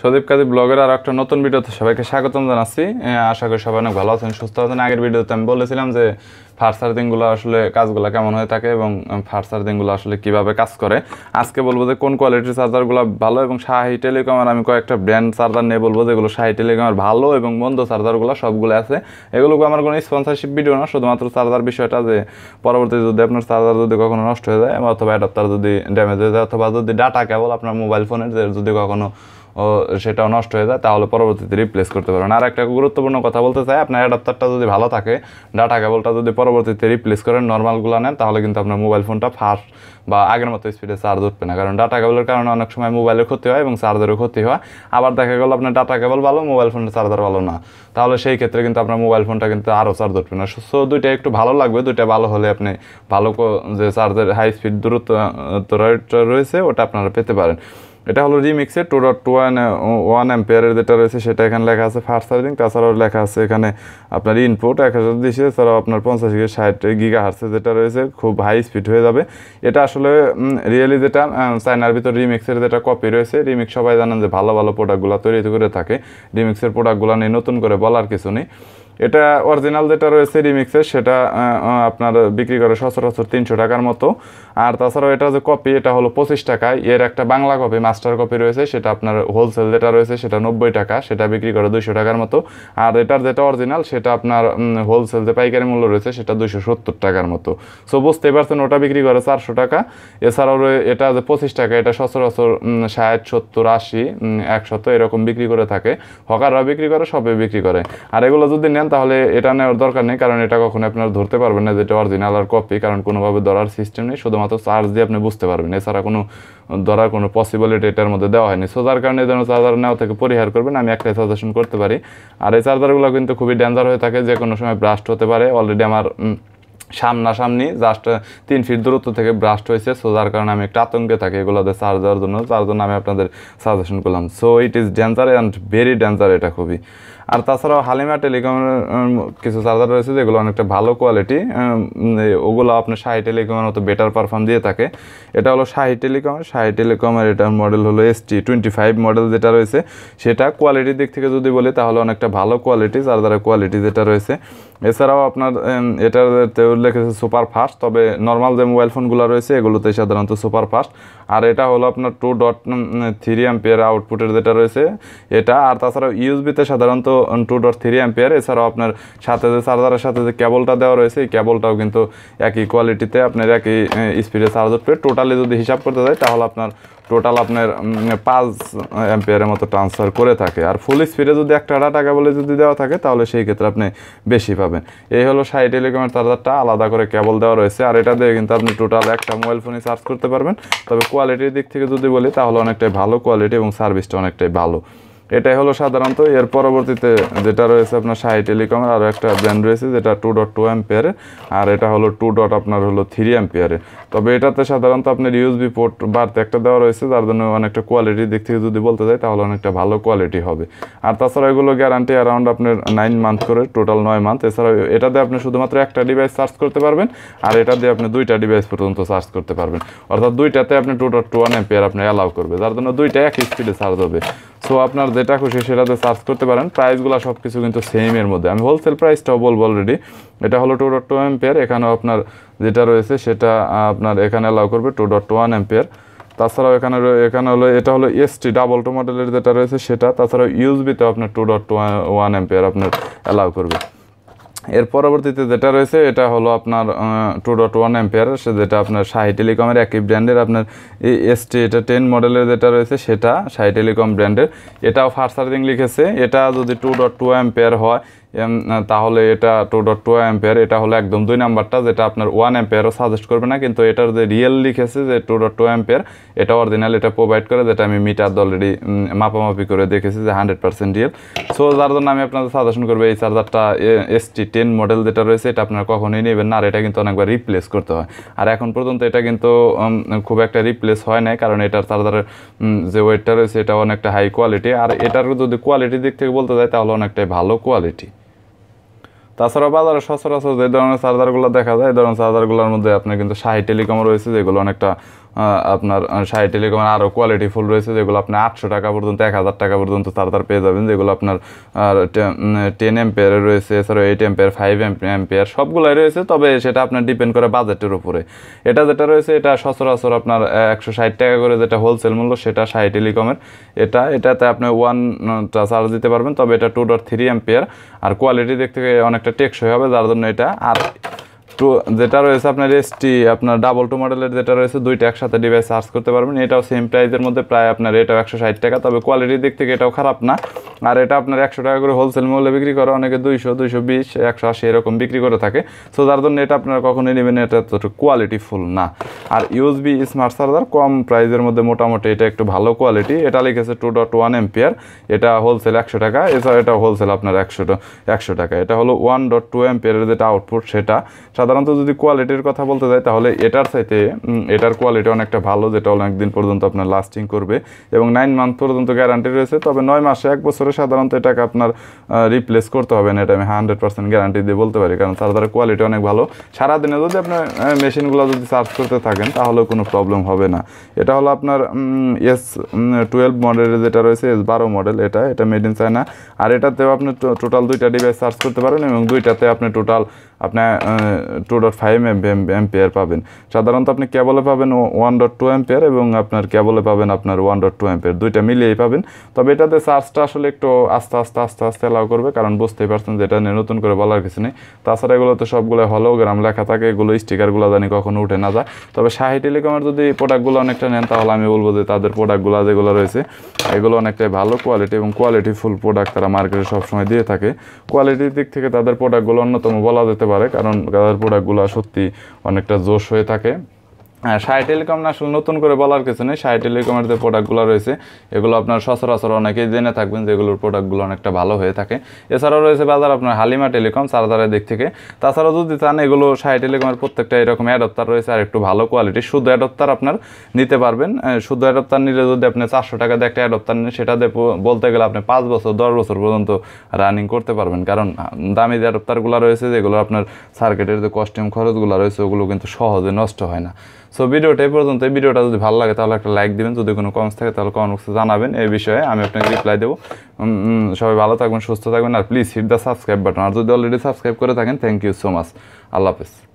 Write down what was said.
সদীপ কাদি ব্লগের আর একটা নতুন ভিডিওতে সবাইকে স্বাগতম জানাচ্ছি। আশা করি সবাই অনেক ভালো আছেন, সুস্থ আছেন। আগের ভিডিওতে আমি বলেছিলাম যে ফার্স্ট চার্জিংগুলো আসলে কাজগুলো কেমন হয়ে থাকে এবং ফার্স্ট চার্জিংগুলো আসলে কীভাবে কাজ করে। আজকে বলব যে কোন কোয়ালিটির চার্জারগুলো ভালো এবং শাহি টেলিকমের আমি কয়েকটা ব্র্যান্ড চার্জার নিয়ে বলব যেগুলো শাহি টেলিকমের ভালো এবং মন্দ চার্জারগুলো সবগুলো আছে। এগুলোকে আমার কোনো স্পন্সরশিপ ভিডিও না, শুধুমাত্র চার্জার বিষয়টা যে পরবর্তীতে যদি আপনার চার্জার যদি কখনো নষ্ট হয়ে যায়, অথবা অ্যাডাপ্টার যদি ড্যামেজ হয়ে যায়, অথবা যদি ডাটা কেবল আপনার মোবাইল ফোনের যদি কখনো ও সেটাও নষ্ট হয়ে যায়, তাহলে পরবর্তীতে রিপ্লেস করতে পারবেন। আর একটা গুরুত্বপূর্ণ কথা বলতে চাই, আপনার অ্যাডাপ্টারটা যদি ভালো থাকে ডাটা কেবলটা যদি পরবর্তীতে রিপ্লেস করেন নর্মালগুলো নেন, তাহলে কিন্তু আপনার মোবাইল ফোনটা ফাস্ট বা আগের মতো স্পিডে চার্জ উঠবে না। কারণ ডাটা কেবলের কারণে অনেক সময় মোবাইলের ক্ষতি হয় এবং চার্জারেরও ক্ষতি হয়। আবার দেখা গেল আপনার ডাটা কেবল ভালো মোবাইল ফোনের চার্জার ভালো না। তাহলে সেই ক্ষেত্রে কিন্তু আপনার মোবাইল ফোনটা কিন্তু আরও চার্জ উঠবে না। সো দুইটা একটু ভালো লাগবে, দুইটা ভালো হলে আপনি ভালো যে চার্জার হাই স্পিড দূরত্ব রয়েছে, ওটা আপনারা পেতে পারেন। এটা হলো রিমিক্সের two dot two one one অ্যাম্পিয়ারের যেটা রয়েছে, সেটা এখানে লেখা আছে ফাস্ট চার্জিং তাছাড়াও লেখা আছে এখানে আপনার ইনপুট এক হাজার দিচ্ছে এছাড়াও আপনার পঞ্চাশ থেকে ষাট গিগা হার্সে যেটা রয়েছে, খুব হাই স্পিড হয়ে যাবে। এটা আসলে রিয়েলি যেটা চায়নার ভিতর রিমিক্সের যেটা কপি রয়েছে রিমিক্স সবাই জানেন যে ভালো ভালো প্রোডাক্টগুলো তৈরি করে থাকে। রিমিক্সের প্রোডাক্টগুলো নিয়ে নতুন করে বলার কিছু নেই। এটা অরিজিনাল যেটা রয়েছে রিমিক্সের সেটা আপনার বিক্রি করে সচরাচর তিনশো টাকার মতো। আর তাছাড়াও এটা যে কপি এটা হলো পঁচিশ টাকায়। এর একটা বাংলা কপি মাস্টার কপি রয়েছে, সেটা আপনার হোলসেল যেটা রয়েছে, সেটা নব্বই টাকা, সেটা বিক্রি করে দুইশো টাকার মতো। আর এটার যেটা অরিজিনাল সেটা আপনার হোলসেল যে পাইকারি মূল্য রয়েছে, সেটা দুইশো সত্তর টাকার মতো। সো বুঝতেই পারছেন, ওটা বিক্রি করে চারশো টাকা। এছাড়াও এটা যে পঁচিশ টাকা, এটা সচরাচর ষাট, সত্তর, আশি একশত এরকম বিক্রি করে থাকে। হকাররা বিক্রি করে সবে বিক্রি করে। আর এগুলো যদি নেন তাহলে এটা নেওয়ার দরকার নেই, কারণ এটা কখনো আপনার ধরতে পারবেন না, যেটা অরিজিনাল আর কপি কারণ কোনোভাবে ধরার সিস্টেম নেই, শুধুমাত্র চার্জ দিয়ে আপনি বুঝতে পারবেন। এছাড়া কোনো, ধরার কোনো পসিবিলিটি এটার মধ্যে দেওয়া হয়নি। সো যার কারণে ধরনের চার্জার নেওয়া থেকে পরিহার করবেন, আমি একটাই সাজেশন করতে পারি। আর এই চার্জারগুলো কিন্তু খুবই ডেঞ্জার হয়ে থাকে, যে কোনো সময় ব্রাস্ট হতে পারে। অলরেডি আমার সামনাসামনি জাস্ট তিন ফিট দূরত্ব থেকে ব্রাস্ট হয়েছে সো যার কারণে আমি একটু আতঙ্কে থাকি এগুলোতে চার্জ দেওয়ার জন্য। তার জন্য আমি আপনাদের সাজেশন করলাম। So it is danger and very danger এটা খুবই। আর তাছাড়াও হালিমা টেলিকমের কিছু চার্জার রয়েছে যেগুলো অনেকটা ভালো কোয়ালিটি ওগুলো আপনার শাহি টেলিকমের মতো বেটার পারফর্ম দিয়ে থাকে। এটা হলো শাহি টেলিকমের শাহি টেলিকমের এটার মডেল হলো S T twenty five model যেটা রয়েছে। সেটা কোয়ালিটির দিক থেকে যদি বলি তাহলে অনেকটা ভালো কোয়ালিটি চার্জারের কোয়ালিটি যেটা রয়েছে। এছাড়াও আপনার এটাতে উল্লেখ সুপার ফাস্ট তবে নর্মাল যে মোবাইল ফোনগুলো রয়েছে, এগুলোতে সাধারণত সুপার ফাস্ট আর এটা হলো আপনার টু ডট থ্রি অ্যাম্পিয়ার আউটপুটের যেটা রয়েছে, এটা। আর তাছাড়াও ইউএসবিতে সাধারণত টু ডট থ্রি অ্যাম্পিয়ার এছাড়াও আপনার সাথে যে চার্জারের সাথে যে কেবলটা দেওয়া রয়েছে, এই কেবলটাও কিন্তু একই কোয়ালিটিতে আপনার একই স্পিডে চার্জ উঠবে টোটালি যদি হিসাব করতে যায় তাহলে আপনার টোটাল আপনার পাঁচ অ্যাম্পিয়ারের মতো ট্রান্সফার করে থাকে। আর ফুল স্পিডে যদি একটা টাকা বলে যদি দেওয়া থাকে, তাহলে সেই ক্ষেত্রে আপনি বেশি পাবেন। এই হলো সাই টেলিকমের চার্জারটা, আলাদা করে কেবল দেওয়া রয়েছে। আর এটা দিয়ে কিন্তু আপনি টোটাল একটা মোবাইল ফোনে চার্জ করতে পারবেন। তবে কোয়ালিটির দিক থেকে যদি বলি, তাহলে অনেকটাই ভালো কোয়ালিটি এবং সার্ভিসটা অনেকটাই ভালো। এটাই হলো সাধারণত, এর পরবর্তীতে যেটা রয়েছে আপনার সাই টেলিকমের আরও একটা ব্র্যান্ড রয়েছে যেটা টু ডট টু অ্যাম্পিয়ারের আর এটা হলো টু ডট আপনার হলো থ্রি অ্যাম্পিয়ারের তবে এটাতে সাধারণত আপনার ইউএসবি পোর্ট বাড়তে একটা দেওয়া রয়েছে, যার জন্য অনেকটা কোয়ালিটির দিক থেকে যদি বলতে যাই, তাহলে অনেকটা ভালো কোয়ালিটি হবে। আর তাছাড়া এগুলো গ্যারান্টি অ্যারাউন্ড আপনার নাইন মান্থ করে টোটাল নয় মান্থ এছাড়াও এটাতে আপনি শুধুমাত্র একটা ডিভাইস চার্জ করতে পারবেন, আর এটা দিয়ে আপনি দুইটা ডিভাইস পর্যন্ত চার্জ করতে পারবেন। অর্থাৎ দুইটাতে আপনি two dot two one ampere আপনি অ্যালাউ করবে, যার জন্য দুইটা এক স্পিডে চার্জ হবে। সো আপনার যেটা খুশি সেটাতে সার্চ করতে পারেন। প্রাইসগুলো সব কিছু কিন্তু সেমের মধ্যে। আমি হোলসেল প্রাইসটাও বলব অলরেডি এটা হলো টু ডট টু অ্যাম্পিয়ার এখানেও আপনার যেটা রয়েছে সেটা আপনার এখানে অ্যালাউ করবে টু ডট ওয়ান অ্যাম্পিয়ার তাছাড়াও এখানে এখানে হলো, এটা হলো এসটি ডাবল টু মডেলের যেটা রয়েছে সেটা। তাছাড়াও ইউজবিতে আপনার টু ডট ওয়ান অ্যাম্পিয়ার আপনার অ্যালাউ করবে। এর পরবর্তীতে যেটা রয়েছে, এটা হলো আপনার টু ডট ওয়ান অ্যাম্পিয়ার সে যেটা আপনার শাহি টেলিকমের একই ব্র্যান্ডের আপনার এসটি এটা টেন মডেলের যেটা রয়েছে, সেটা শাহি টেলিকম ব্র্যান্ডের এটাও ফার্স্ট চার্জিং লিখেছে। এটা যদি টু ডট টু অ্যাম্পিয়ার হয় তাহলে এটা টু ডট টু অ্যাম্পিয়ার এটা হলো একদম দুই নাম্বারটা, যেটা আপনার ওয়ান অ্যাম্পিয়ারও সাজেস্ট করবে না, কিন্তু এটার যে রিয়েল লিখেছে যে টু ডট টু অ্যাম্পিয়ার এটা অরিজিনাল এটা প্রোভাইড করে, যেটা আমি মিটার অলরেডি মাপামাপি করে দেখেছি যে হান্ড্রেড পার্সেন্ট রিয়েল সো যার জন্য আমি আপনাদের সাজেশন করব, এই চার্জারটা এস টি টেন মডেল যেটা রয়েছে, এটা আপনারা কখনোই নেবেন না, আর এটা কিন্তু অনেকবার রিপ্লেস করতে হয়। আর এখন পর্যন্ত এটা কিন্তু খুব একটা রিপ্লেস হয় নাই, কারণ এটার চার্জারের যে ওয়েটটা রয়েছে, এটা অনেকটা হাই কোয়ালিটি আর এটার যদি কোয়ালিটির দিক থেকে বলতে যায় তাহলে অনেকটাই ভালো কোয়ালিটি তাছাড়া বাজারে সচরাচর যে ধরনের চার্জারগুলো দেখা যায়, এই ধরনের চার্জারগুলোর মধ্যে আপনার কিন্তু শাহি টেলিকম রয়েছে, যেগুলো অনেকটা আপনার সাই টেলিকমের আরও কোয়ালিটি ফুল রয়েছে, যেগুলো আপনার আটশো টাকা পর্যন্ত, এক হাজার টাকা পর্যন্ত তার পেয়ে যাবেন, যেগুলো আপনার টেন এম্পেয়ারে রয়েছে, এছাড়াও এইট এম্পেয়ার ফাইভ এম্পেয়ার সবগুলোই রয়েছে, তবে সেটা আপনার ডিপেন্ড করে বাজেটের উপরে। এটা যেটা রয়েছে, এটা সচরাচর আপনার একশো ষাট টাকা করে যেটা হোলসেল মূল্য, সেটা সাই টেলিকমের। এটা, এটাতে আপনি ওয়ানটা চার্জ দিতে পারবেন, তবে এটা টু ডট থ্রি এম্পিয়ার আর কোয়ালিটি দিক থেকে অনেকটা টেকসই হবে, যার জন্য এটা, আর যেটা রয়েছে আপনার এসটি আপনার ডাবল টু মডেলের যেটা রয়েছে, দুইটা একসাথে ডিভাইস চার্জ করতে পারবেন। এটাও সেম প্রাইসের মধ্যে, প্রায় আপনার এটাও একশো ষাট টাকা, তবে কোয়ালিটির দিক থেকে এটাও খারাপ না। আর এটা আপনার একশো টাকা করে হোলসেল মূল্যে বিক্রি করে অনেকে দুইশো দুইশো বিশ, একশো আশি এরকম বিক্রি করে থাকে। সো যার জন্য এটা আপনারা কখনোই নেবেন এটা তো কোয়ালিটি ফুল না। আর ইউএসবি স্মার্ট চার্জার কম প্রাইসের মধ্যে মোটামুটি এটা একটু ভালো কোয়ালিটি এটা লিখেছে টু ডট ওয়ান এম্পিয়ার এটা হোলসেল একশো টাকা, এছাড়া এটা হোলসেল আপনার একশো একশো টাকা। এটা হলো ওয়ান ডট টু এম্পিয়ারের যেটা আউটপুট সেটা। সাধারণত যদি কোয়ালিটির কথা বলতে যাই, তাহলে এটার চাইতে এটার কোয়ালিটি অনেকটা ভালো, যেটা অনেক দিন পর্যন্ত আপনার লাস্টিং করবে। এবং নাইন মান্থ পর্যন্ত গ্যারান্টি রয়েছে, তবে নয় মাসে এক বছরে সাধারণত এটাকে আপনার রিপ্লেস করতে হবে না, এটা আমি হান্ড্রেড পার্সেন্ট গ্যারান্টি দিয়ে বলতে পারি, কারণ চার্জারের কোয়ালিটি অনেক ভালো। সারাদিনে যদি আপনার মেশিনগুলো যদি চার্জ করতে থাকেন, তাহলেও কোনো প্রবলেম হবে না। এটা হলো আপনার এস টুয়েলভ মডেলের যেটা রয়েছে এস বারো মডেল এটা এটা মেড ইন চায়না আর এটাতেও আপনি টোটাল দুইটা ডিভাইস চার্জ করতে পারেন, এবং দুইটাতে আপনি টোটাল আপনার টু ডট ফাইভ এম্পিয়ার পাবেন। সাধারণত আপনি কেবলে পাবেন ওয়ান ডট টু এম্পিয়ার এবং আপনার কেবলে পাবেন আপনার ওয়ান ডট টু এম্পিয়ার দুইটা মিলিয়েই পাবেন। তবে এটাতে চার্জটা আসলে একটু আস্তে আস্তে আস্তে আস্তে অ্যালাউ করবে, কারণ বুঝতেই পারছেন যে এটা নতুন করে বলার কিছু নেই। তাছাড়া এগুলোতে সবগুলো হলোগ্রাম লেখা থাকে, এগুলো স্টিকারগুলো জানি কখনো উঠে না যায়। তবে শাহি টেলিকমের যদি প্রোডাক্টগুলো অনেকটা নেন, তাহলে আমি বলব যে তাদের প্রোডাক্টগুলো যেগুলো রয়েছে, এগুলো অনেকটাই ভালো কোয়ালিটি এবং কোয়ালিটি ফুল প্রোডাক্ট তারা মার্কেটে সবসময় দিয়ে থাকে। কোয়ালিটির দিক থেকে তাদের প্রোডাক্টগুলো অন্যতম বলা যেতে পারে কারণ তাদের প্রোডাক্টগুলো সত্যি অনেকটা জোশ হয়ে থাকে। হ্যাঁ সাই টেলিকম না, আসলে নতুন করে বলার কিছু নেই। সাই টেলিকমের যে প্রোডাক্টগুলো রয়েছে, এগুলো আপনার সচরাচর অনেকেই জেনে থাকবেন যেগুলোর প্রোডাক্টগুলো অনেকটা ভালো হয়ে থাকে। এছাড়াও রয়েছে বাজার আপনার হালিমা টেলিকম চার্জারের দিক থেকে। তাছাড়াও যদি চান, এগুলো সাই টেলিকমের প্রত্যেকটা এরকম অ্যাডপ্টার রয়েছে আর একটু ভালো কোয়ালিটি শুধু অ্যাডপ্টার আপনার নিতে পারবেন। শুধু অ্যাডপ্টার নিলে যদি আপনি চারশো টাকা দিয়ে একটা অ্যাডপ্টার নেন, সেটা দিয়ে বলতে গেলে আপনি পাঁচ বছর, দশ বছর পর্যন্ত রানিং করতে পারবেন। কারণ দামি যে অ্যাডপ্টারগুলো রয়েছে যেগুলো আপনার সার্কিটের যে কস্টিউম খরচগুলো রয়েছে, ওগুলো কিন্তু সহজে নষ্ট হয় না। সো ভিডিওটা এই পর্যন্ত। ভিডিওটা যদি ভালো লাগে, তাহলে একটা লাইক দিবেন। যদি কোনো কমেন্টস থাকে, তাহলে কমেন্ট বক্সে জানাবেন। এই বিষয়ে আমি আপনাকে রিপ্লাই দেবো। সবাই ভালো থাকবেন, সুস্থ থাকবেন। আর please hit the subscribe button আর যদি অলরেডি সাবস্ক্রাইব করে থাকেন থ্যাংক ইউ সো মাচ আল্লাহ হাফেজ।